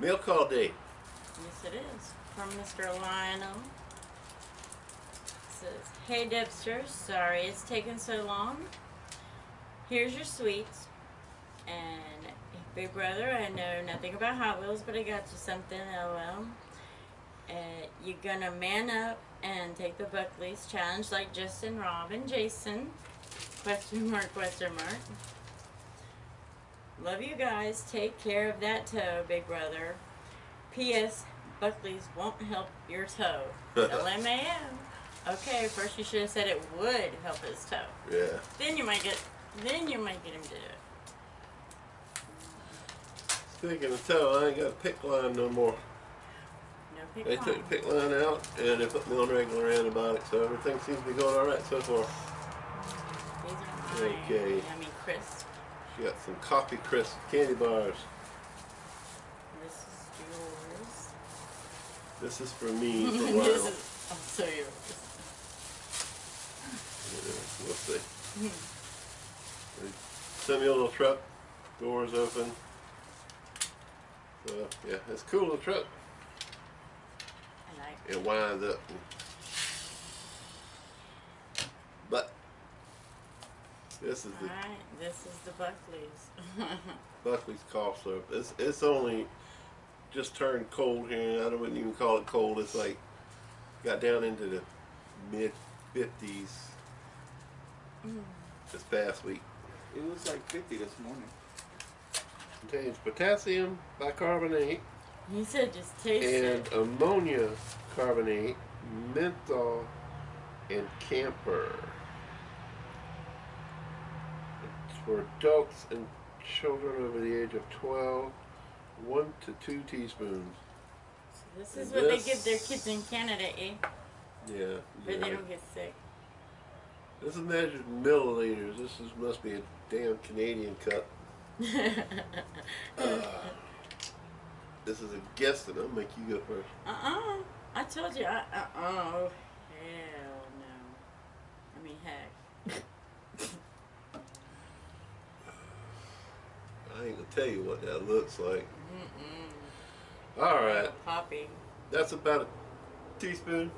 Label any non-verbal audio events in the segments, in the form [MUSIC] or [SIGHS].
Mail call day. Yes, it is. From Mr. Lionel. Says, Hey Debster, sorry it's taken so long. Here's your sweets. And Big Brother, I know nothing about Hot Wheels, but I got you something, lol. Uh, you're gonna man up and take the Buckley's challenge like Justin, Rob, and Jason. Question mark, question mark. Love you guys. Take care of that toe, Big Brother. P.S. Buckley's won't help your toe. LMAO. [LAUGHS] Okay, first you should have said it would help his toe. Yeah. Then you might get, then you might get him to do it. Speaking of toe, I ain't got a PICC line no more. No pick They took the PICC line out and they put me on regular antibiotics, so everything seems to be going alright so far. These are mine. Okay. Yummy crisp. She got some coffee crisp candy bars. This is yours. This is for me [LAUGHS] for a this while. is also yours. Yeah, We'll see. They Sent me a little truck, doors open. So yeah, it's a cool little truck. I like It winds up. But this is the Alright, this is the Buckley's. [LAUGHS] Buckley's cough syrup. It's it's only just turned cold here. I wouldn't even call it cold. It's like got down into the mid fifties mm. this past week. It was like 50 this morning. Contains potassium bicarbonate you said just taste it. and it. ammonia carbonate, menthol, and camphor. It's for adults and children over the age of 12. One to two teaspoons. This is what they give their kids in Canada, eh? Yeah. But yeah. they don't get sick. This is measured in milliliters. This is must be a damn Canadian cup. [LAUGHS] Uh, this is a guess, and I'll make you go first. Uh-uh. I told you. I, uh-uh. Oh, hell no. I mean, heck. I ain't gonna tell you what that looks like. Mm-mm. All right, Poppy. that's about a teaspoon.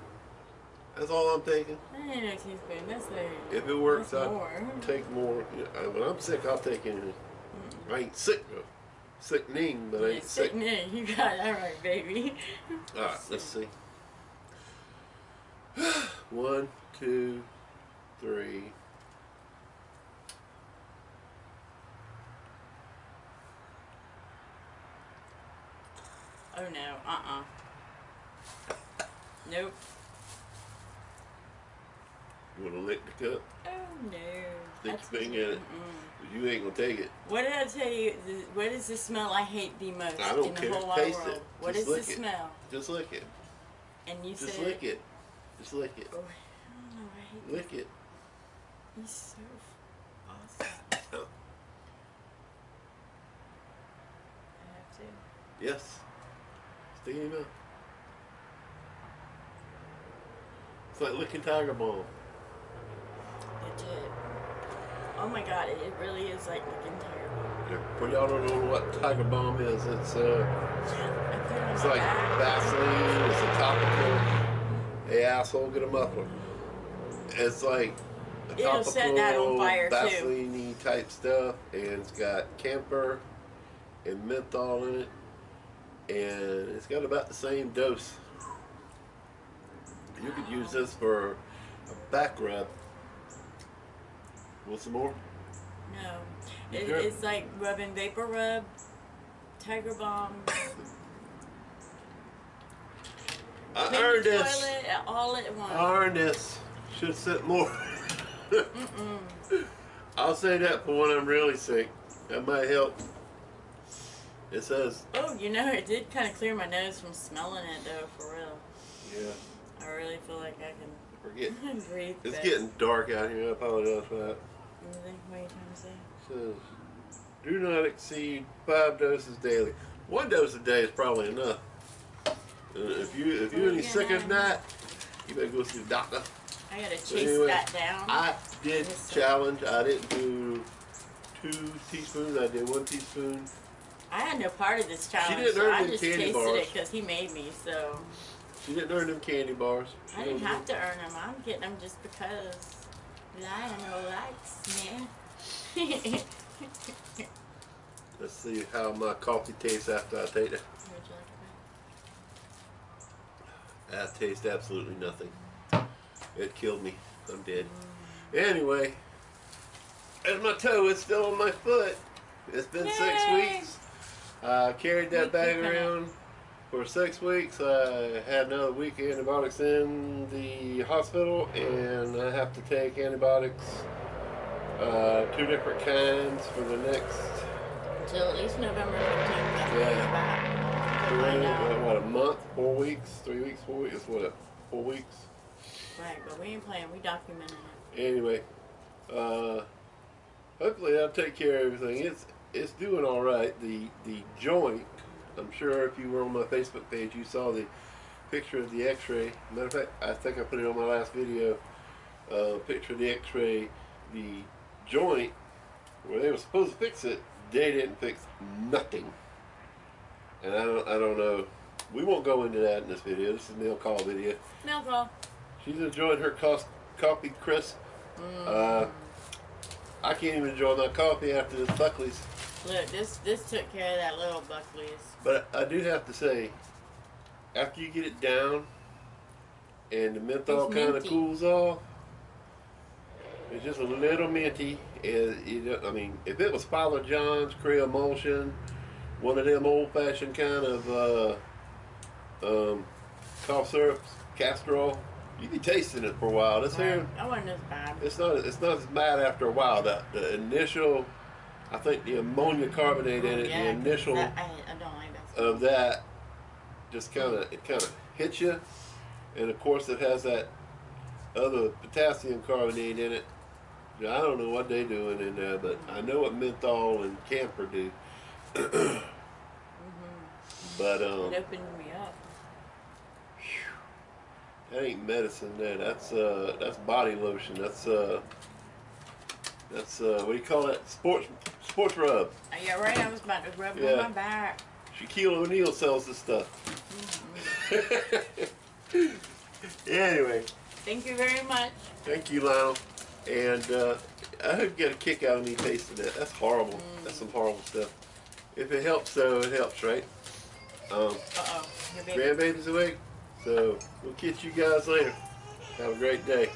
That's all I'm taking. That ain't no teaspoon. That's a... If it works, I'll more. take more. Yeah, When I'm sick, I'll take anything. Mm. I ain't sick though. Sickening, but I ain't sick. sitting in. You got that right, baby. [LAUGHS] All right, let's see. [SIGHS] One, two, three. Oh, no. Uh-uh. Nope. You wanna lick the cup? Oh, no. Stick your That's- finger in it. Mm-mm. You ain't gonna take it. What did I tell you? The, what is the smell I hate the most I don't in the care. whole wide world? it. What Just is the it. smell? Just lick it. And you Just said... lick it. Just lick it. Oh, know. I hate Lick it. He's so [COUGHS] awesome. I have to. Yes. Stick it in your mouth. It's like licking tiger balm. Legit. Oh my god, it, it really is like looking terrible. Yeah, For y'all don't know what tiger balm is, it's uh, I put it on it's like. Vaseline. It's a topical. Hey asshole, get a muffler. It's like a It'll topical set that on fire, too. Vaseline type stuff, and it's got camphor and menthol in it, and it's got about the same dose. You could use this for a back rub. Want some more? No. It, it's like rubbing vapor rub, tiger balm, I earned this. all at once. I earned this. Should have sent more. Mm-mm. [LAUGHS] I'll say that for when I'm really sick. That might help. It says, Oh, you know, it did kind of clear my nose from smelling it, though, for real. yeah, I really feel like I can forget. [LAUGHS] breathe. It's better. getting dark out here. I apologize for that. Anything? What are you trying to say? It says, do not exceed five doses daily. One dose a day is probably enough. Uh, if you if you're any sicker than that, you better go see the doctor. I gotta chase Anyway, that down. I did challenge. I didn't do two teaspoons. I did one teaspoon. I had no part of this challenge. didn't so earn I them just candy tasted bars. it because he made me. So She didn't earn them candy bars. She I didn't have them- to earn them. I'm getting them just because Lionel likes me. [LAUGHS] Let's see how my coffee tastes after I take it. Would you like a That tastes absolutely nothing. It killed me. I'm dead. Anyway, as my toe. is still on my foot. It's been six weeks. I carried that bag around for six weeks. I had another week of antibiotics in the hospital, and I have to take antibiotics, uh, two different kinds for the next Until at least November 15th. Yeah. when I'm back. Three, out. what a month, four weeks, three weeks, four weeks. What, four weeks? Right, but we ain't playing. We documenting it. anyway, uh, hopefully that'll take care of everything. It's it's doing all right. The the joint. I'm sure if you were on my Facebook page, you saw the picture of the X-ray. Matter of fact, I think I put it on my last video. Uh, picture of the X-ray. The joint where they were supposed to fix it, they didn't fix nothing. And I don't I don't know. We won't go into that in this video. This is a Mail Call video. No call. She's enjoying her cos- coffee crisp. Mm. Uh, I can't even enjoy my coffee after this Buckley's. Look, this this took care of that little buckwheat. But I do have to say, after you get it down and the menthol kind of cools off, it's just a little minty. And you I mean, if it was Father John's Creomulsion, one of them old fashioned kind of uh, um, cough syrups, Castrol, you'd be tasting it for a while. This here, Right. That wasn't as bad. It's not. It's not as bad after a while. The, the initial, I think the ammonia carbonate in it, Yeah, the initial that- I, I like that. of that, just kind of it kind of hits you, and of course it has that other potassium carbonate in it. I don't know what they're doing in there, but I know what menthol and camphor do. hmm But um, It opened me up. that ain't medicine. There, that's uh, that's body lotion. That's uh, that's uh, what do you call that? Sports sports rub. Yeah, right. I was about to rub it Yeah. on my back. Shaquille O'Neal sells this stuff. Mhm. [LAUGHS] anyway, Thank you very much. thank you, Lionel. And uh, I hope you get a kick out of me tasting that. That's horrible. That's some horrible stuff. If it helps, though, it helps, right? Um, Uh oh. Baby. grandbaby's awake, so we'll catch you guys later. Have a great day.